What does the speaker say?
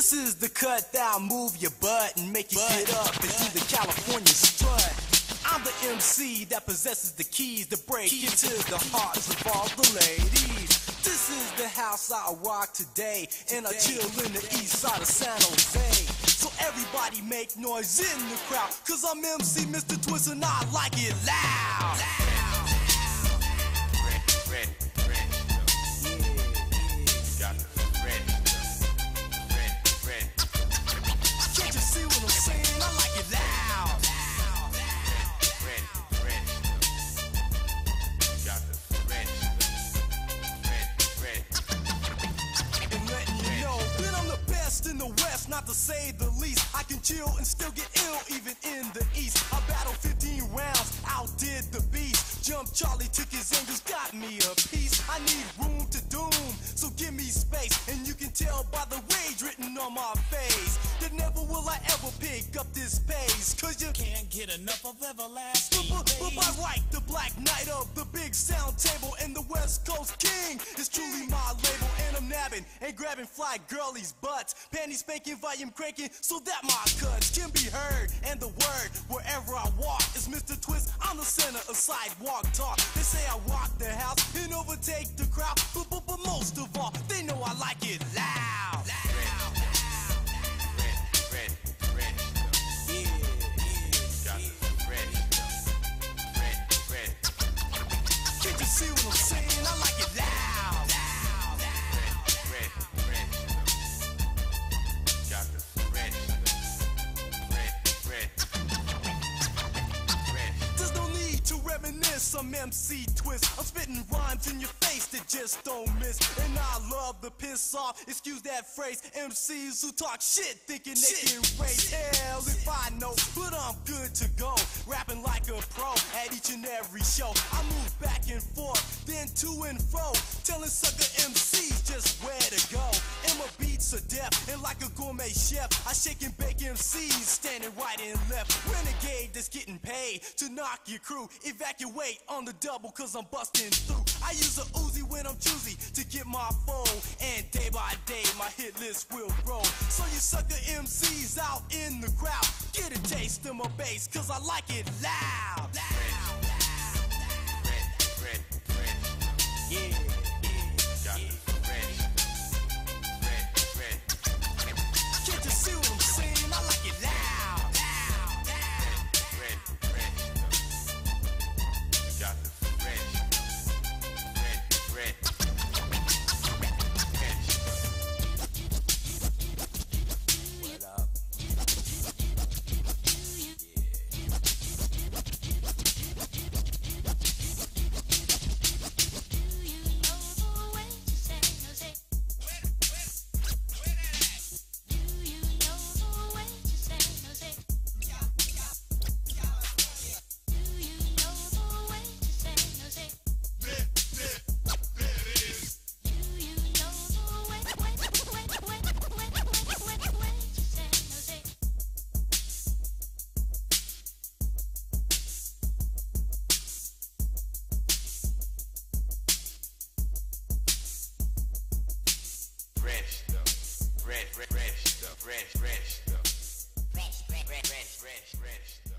This is the cut that'll move your butt and make you get up and do the California strut. I'm the MC that possesses the keys to break into the hearts of all the ladies. This is the house I rock today, and I chill in the east side of San Jose. So everybody make noise in the crowd, cause I'm MC Mr. Twist and I like it loud. To say the least. I can chill and still get ill even in the East. I battled 15 rounds, outdid the beast. Jump Charlie took his angles, got me a piece. I need room to doom, so give me space. And you can tell by the rage written on my face that never will I ever pick up this pace. Cause you Can't get enough of everlasting but, but, but right, the black knight of the big sound table and the West Coast King is truly my label. Nabbing and grabbing fly girlies' butts. Panties spanking, volume cranking, so that my cuts can be heard. And the word, wherever I walk, is Mr. Twist. I'm the center of sidewalk talk. They say I rock the house and overtake the crowd. But, but, but most of all, they know I like it loud. loud. Yeah, yeah. Red. Can't you see what I'm saying? I like it loud. Reminisce. I'm MC Twist. I'm spitting rhymes in your face that just don't miss. And I love the piss off. Excuse that phrase. MCs who talk shit thinking they can raise hell if I know. But I'm good to go. Rapping like a pro at each and every show. I move back and forth, then to and fro. Telling sucker MCs just where to go. Gourmet chef, I shake and bake MCs standing right and left. Renegade that's getting paid to knock your crew. Evacuate on the double cause I'm busting through. I use a Uzi when I'm choosy to get my phone. And day by day my hit list will grow. So you sucker MCs out in the crowd. Get a taste of my bass cause I like it loud. Loud, Fresh, fresh, fresh, fresh. Red, red stuff.